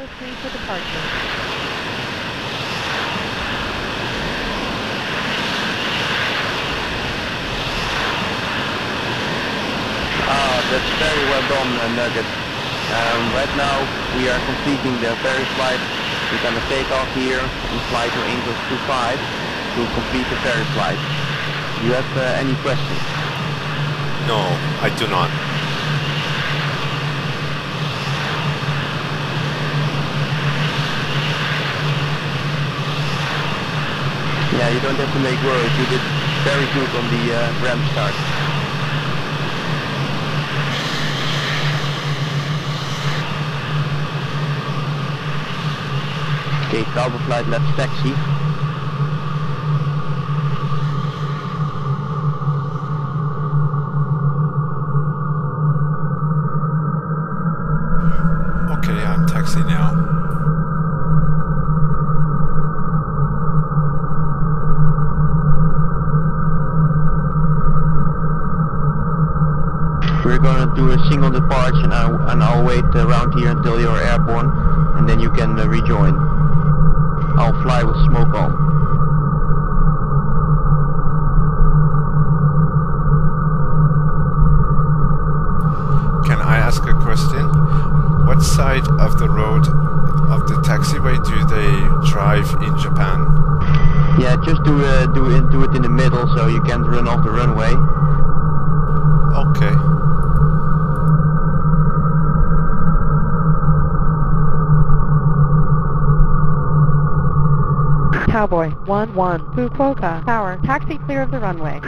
number three for departure. Ah, that's very well done, uh, Nugget. Um, right now, we are completing the ferry flight. We're gonna take off here and fly to Angels 25 to complete the ferry flight. Do you have uh, any questions? No, I do not. Yeah, you don't have to make worries. You did very good on the uh, ramp start. Okay, Cowboy Flight, let's taxi. Do a single departure and I'll, and I'll wait around here until you're airborne and then you can uh, rejoin. I'll fly with smoke on. Can I ask a question? What side of the road of the taxiway do they drive in Japan? Yeah, just do uh, do it do it in the middle so you can't run off the runway. Cowboy 1-1, Fukuoka Tower, taxi clear of the runway.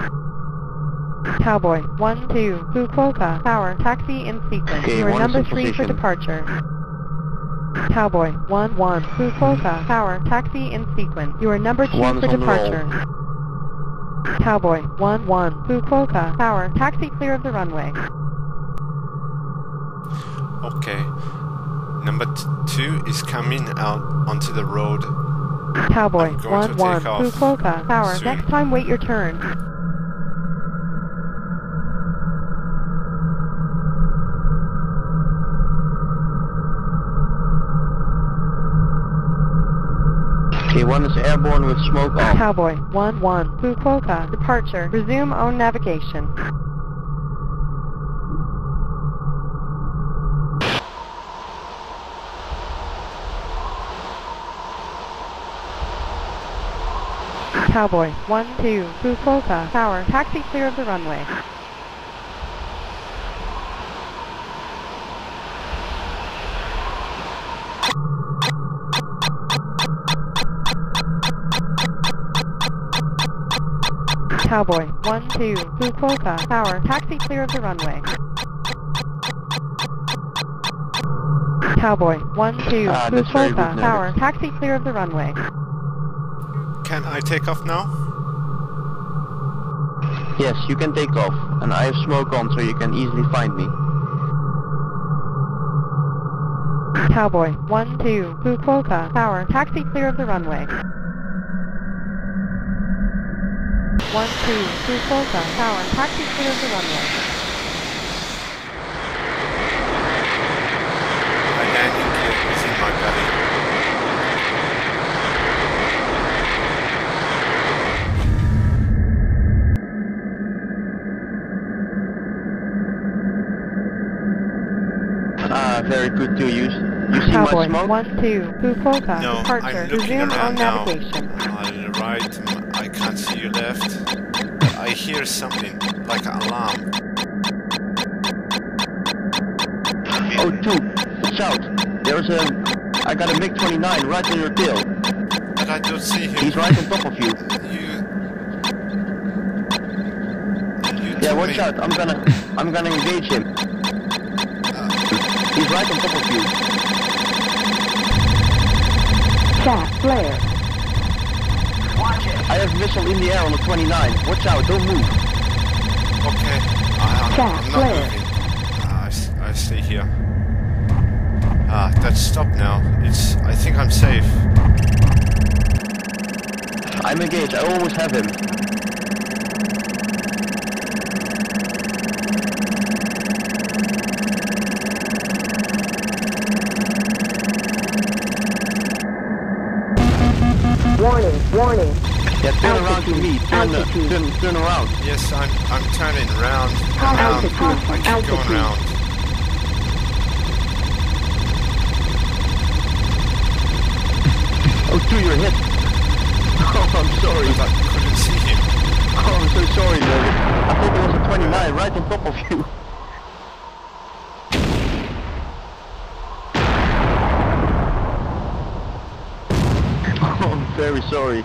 Cowboy 1-2, Fukuoka Tower, taxi in sequence. Okay, you are number in 3 for departure. Cowboy 1-1, Fukuoka Tower, taxi in sequence. You are number 2 One for on the roll. departure. Cowboy 1-1, Fukuoka Tower, taxi clear of the runway. Okay. Number two is coming out onto the road. Cowboy I'm 1-1, take off Fukuoka Tower, soon. next time wait your turn. Okay, one is airborne with smoke off. Cowboy 1-1, Fukuoka, departure, resume own navigation. Cowboy. 1-2, Fukuoka, tower, taxi clear of the runway. Cowboy. 1-2, Fukuoka, tower, taxi clear of the runway. Cowboy. 1-2, Ah, that's very good, Fukuoka, tower, taxi clear of the runway. Can I take off now? Yes, you can take off. And I have smoke on so you can easily find me. Cowboy 1-2, Fukuoka, tower, taxi clear of the runway. 1-2, Fukuoka, tower, taxi clear of the runway. My Very good too. You, you see Cowboy my smoke? 1-2, Fukuoka, No, departure, I'm resume around own now. navigation. On the right, m- I can't see your left. I hear something like an alarm. Oh, two. Watch out. There's a... I got a MiG-29 right on your tail. But I don't see him. He's right on top of you. You. You Yeah, watch me- out. I'm gonna... I'm gonna engage him. He's right on top of you. Sat, flare. I have missile in the air on the 29. Watch out. Don't move. Okay. I, I'm, Jack, I'm not flare. moving. Ah, I, s- I stay here. Ah, that's stopped now. It's. I think I'm safe. I'm engaged. I always have him. Yeah, turn around to me. Turn, uh, Altitude. turn, turn around. Yes, I'm I'm turning round and round. Altitude. I keep going Altitude. round. Oh, to your hip. Oh, I'm sorry. I couldn't see him. Oh, I'm so sorry, Nugget. I thought there was a 29 right on top of you. sorry.